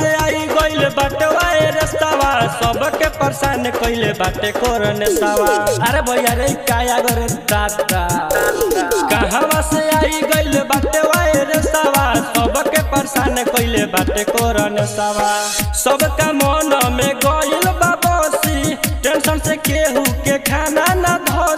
से आई गइल बाटे वाए रस्तावा। सबके परेशान कइले बाटे कोरन सावा। अरे भैया रे, काया गरे दादा कहवा से आई गइल बाटे वाए रस्तावा। सबके परेशान कइले बाटे कोरन सावा। सबका मन में गइल बाबोसी टेंशन से केहू के खाना ना धोसी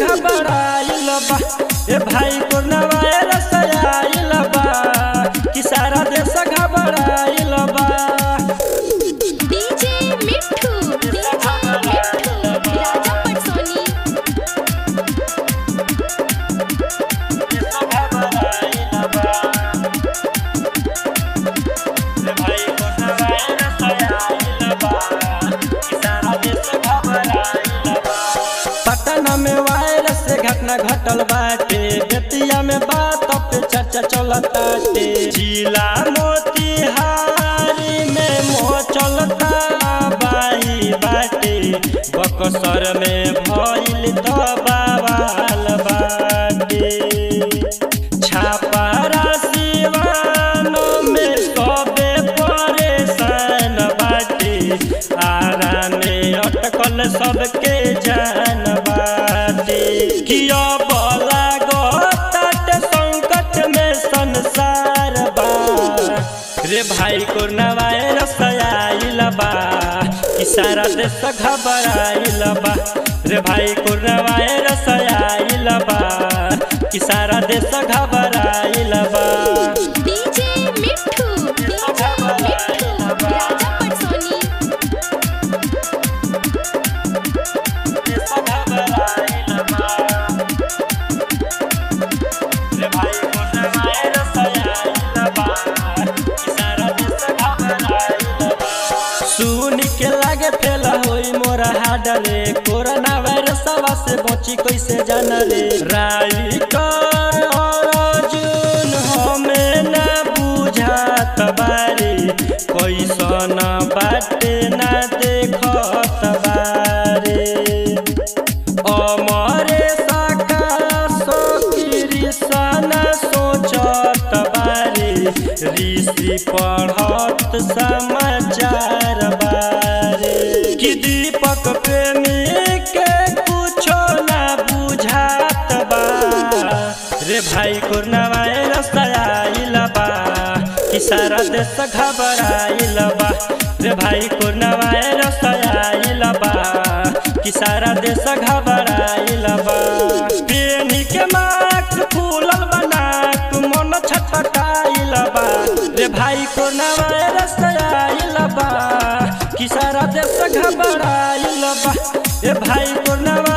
घबराइल भाई को नवाए रसयाइल घटल बाटे। बेतिया में बात पे चर्चा चलताटे। जिला मोतिहारी में मोह चलता बाई बाटे। बकसर में भइल बाटे। में सबे परेशान बाटे। आरा में अटकल सबके जान रे भाई को नवाए रसयाइल बा। कि सारा देश घबराई बा। रे भाई को नवाए रसयाइल बा। कि सारा देश घबराइल हाडले कोरोना वायरस से बची कैसे जान रे राई कर अर्जुन हमें ना बुझात कैसन बाटे ऋषि पढ़त समाचार बारे। कि दीपक प्रेमी के कुछो ना बुझात बा। रे भाई कोरोनावाए रसाइल बा। कि सारा देश घबराइल बा। रे भाई कोरोनावाए रसाइल बा। कि सारा देश घबराइल रे भाई कोरोनावाए रसाइल बा किसारा सारा देश घबराइल बा ए भाई को कि सारा